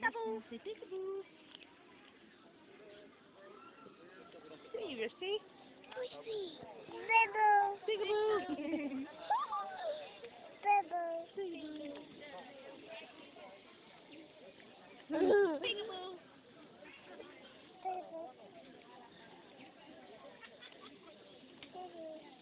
peekaboo. Peekaboo. Seriously? Pussy. Bibble. Peekaboo. Bibble. Peekaboo. Peekaboo. Bibble. Bibble.